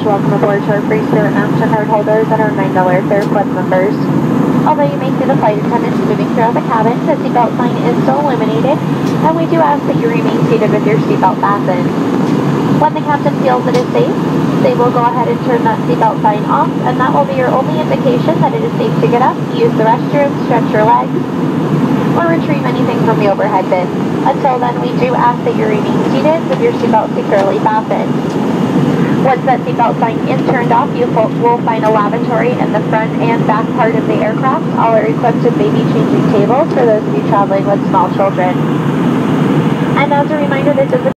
aboard to our free Spirit MasterCard holders and our $9 fare club members. Although you may see the flight attendants moving throughout the cabin, the seatbelt sign is still illuminated, and we do ask that you remain seated with your seatbelt fastened. When the captain feels it is safe, they will go ahead and turn that seatbelt sign off, and that will be your only indication that it is safe to get up, use the restroom, stretch your legs, or retrieve anything from the overhead bin. Until then, we do ask that you remain seated with your seatbelt securely fastened. Once that seatbelt sign is turned off, you folks will find a lavatory in the front and back part of the aircraft. All are equipped with baby changing tables for those of you traveling with small children. And as a reminder, this is a